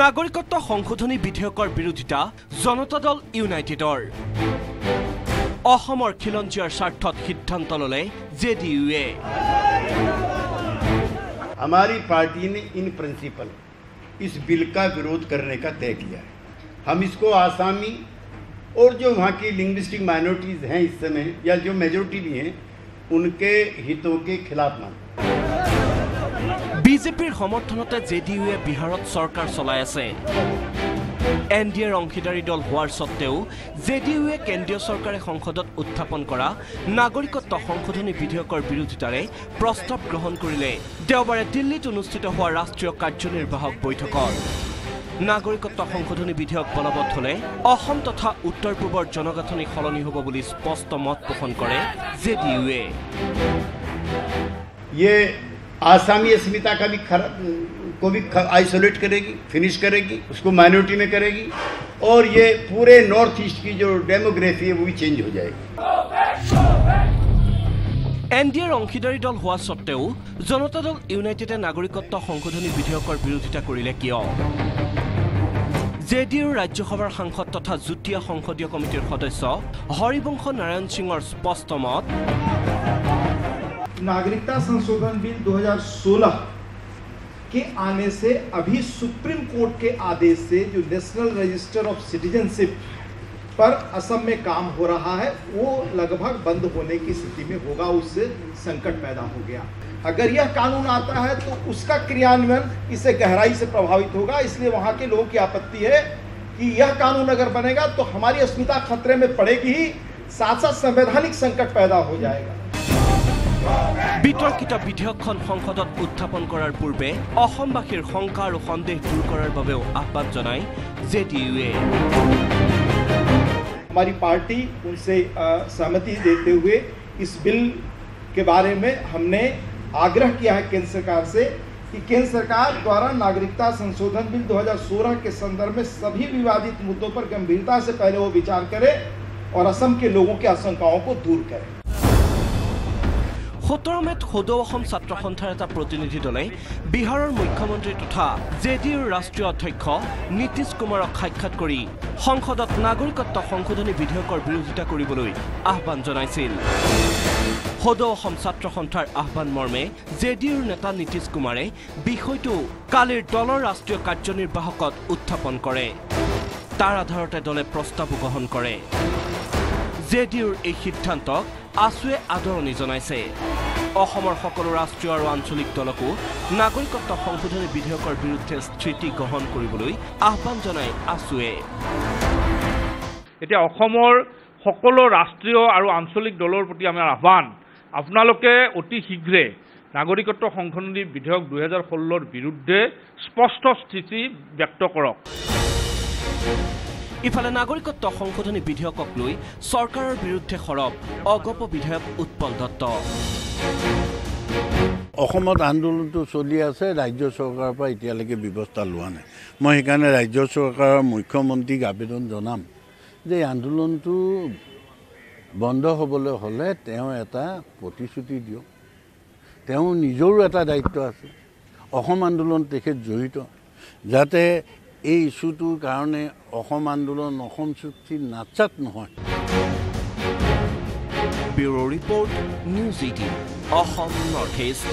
নাগৰিকত্ব সংশোধনী বিধেয়কৰ বিৰোধিতা জনতা দল ইউনাইটেডৰ অসমৰ খিলঞ্জীয়াৰ স্বাৰ্থত সিদ্ধান্ত ল'লে জে ডি ইউৱে हमारी पार्टी ने इन प्रिंसिपल इस बिल का विरोध करने का तय किया है हम इसको आसामी और जो वहाँ की लिंग्विस्टिक माइनॉरिटीज़ हैं इस समय या जो मेजोरिटी भी हैं उनके हितों के खिलाफ मानते हैं। বিজেপিৰ সমৰ্থনতে জে ডি ইউৱে বিহাৰত চৰকাৰ চলাই আছে। এন ডি এৰ অংশীদাৰী দল হোৱাৰ স্বত্তেও জে ডি ইউৱে কেন্দ্ৰীয় চৰকাৰে সংসদত উত্থাপন কৰা নাগৰিকত্ব সংশোধনী বিধেয়কৰ বিৰোধিতাৰে প্ৰস্তাৱ গ্ৰহণ কৰিলে। দেওবাৰে দিল্লীত অনুষ্ঠিত হোৱা ৰাষ্ট্ৰীয় কাৰ্যনিৰ্বাহক বৈঠকত। নাগৰিকত্ব সংশোধনী বিধেয়ক বলবৎ হলে অসম তথা উত্তৰ পূবৰ জনগাঁথনি সলনি হ'ব বুলি স্পষ্ট মত পোষণ কৰে জে ডি ইউৱে ये आसामी अस्मिता का भी खरा को भी आइसोलेट करेगी फिनिश करेगी उसको माइनॉरिटी में करेगी और ये पूरे नॉर्थ ईस्ट की जो डेमोग्राफी है वो भी चेंज हो जाएगी এন ডি এৰ অংশীদাৰী দল হোৱা স্বত্তেও জনতা দল ইউনাইটেডে নাগৰিকত্ব সংশোধনী বিধেয়কৰ বিৰোধিতা কৰিলে কিয় জে ডি ইউৰ ৰাজ্যসভাৰ সাংসদ তথা যুটীয়া সংসদীয় কমিটিৰ সদস্য হৰিবংশ নাৰায়ণ সিঙৰ স্পষ্ট মত नागरिकता संशोधन बिल 2016 के आने से अभी सुप्रीम कोर्ट के आदेश से जो नेशनल रजिस्टर ऑफ़ सिटीजनशिप पर असम में काम हो रहा है, वो लगभग बंद होने की स्थिति में होगा, उससे संकट पैदा हो गया। अगर यह कानून आता है तो उसका क्रियान्वयन इससे गहराई से प्रभावित होगा, इसलिए वहाँ के लोगों की आपत्ति है कि यह कानून अगर बनेगा तो हमारी अस्मिता खतरे में पड़ेगी ही साथ साथ संवैधानिक संकट पैदा हो जाएगा। বিতৰ্কিত বিধেয়কখন সংসদত উত্থাপন কৰাৰ পূৰ্বে অসমবাসীৰ শংকা আৰু সন্দেহ দূৰ কৰাৰ বাবেও আহ্বান জনায় জে ডি ইউৱে हमारी पार्टी उनसे अ, सहमति देते हुए इस बिल के बारे में हमने आग्रह किया है केंद्र सरकार से कि केंद्र सरकार द्वारा नागरिकता संशोधन बिल 2016 के संदर्भ में सभी विवादित मुद्दों पर गंभीरता से पहले वो विचार करे और असम के लोगों की आशंकाओं को दूर करे সোতৰ মেত সদৌ অসম ছাত্ৰ সন্থাৰ এটা প্ৰতিনিধি দলে বিহাৰৰ মুখ্যমন্ত্ৰী তথা জে ডি ইউৰ ৰাষ্ট্ৰীয় অধ্যক্ষ নীতিশ কুমাৰক সাক্ষাৎ কৰি সংসদত নাগৰিকত্ব সংশোধনী বিধেয়কৰ বিৰোধিতা কৰিবলৈ আহ্বান জনাইছিল। সদৌ অসম ছাত্ৰ সন্থাৰ আহ্বান মৰ্মে জে ডি ইউৰ নেতা নীতিশ কুমাৰে বিষয়টো কালিৰ দলৰ ৰাষ্ট্ৰীয় কাৰ্যনিৰ্বাহকত উত্থাপন কৰে। তাৰ আধাৰতে দলে প্ৰস্তাৱো গ্ৰহণ কৰে। জে ডি ইউৰ এই সিদ্ধান্তক আছুৱে আদৰণি জনাইছে। অসমৰ সকলো ৰাষ্ট্ৰীয় আৰু আঞ্চলিক দলকো নাগৰিকত্ব সংশোধনী বিধেয়কৰ বিৰুদ্ধে স্থিতি গ্ৰহণ কৰিবলৈ আহ্বান জনায় আছুৱে। এতিয়া অসমৰ সকলো ৰাষ্ট্ৰীয় আৰু আঞ্চলিক দলৰ প্ৰতি আমাৰ আহ্বান আপোনালোকে অতি শীঘ্ৰে নাগৰিকত্ব সংশোধনী বিধেয়ক দুহেজাৰ ষোল্লৰ বিৰুদ্ধে স্পষ্ট স্থিতি ব্যক্ত কৰক। ইফালে নাগৰিকত্ব সংশোধনী বিধেয়কক লৈ চৰকাৰৰ বিৰুদ্ধে সৰব অগপ বিধায়ক উৎপল দত্ত। অসমত আন্দোলনটো চলি আছে ৰাজ্য চৰকাৰৰ পৰা এতিয়ালৈকে ব্যৱস্থা লোৱা নাই। মই সেইকাৰণে ৰাজ্য চৰকাৰৰ মুখ্যমন্ত্ৰীক আবেদন জনাম যে এই আন্দোলনটো বন্ধ হ'বলৈ হ'লে তেওঁ এটা প্ৰতিশ্ৰুতি দিয়ক। তেওঁ নিজৰো এটা দায়িত্ব আছে। অসম আন্দোলন তেখেত জড়িত। যাতে এই ইছ্যুটোৰ কাৰণে অসম আন্দোলন অসম চুক্তি নাচাত নহয়। Bureau' report news eighteen Assam north east.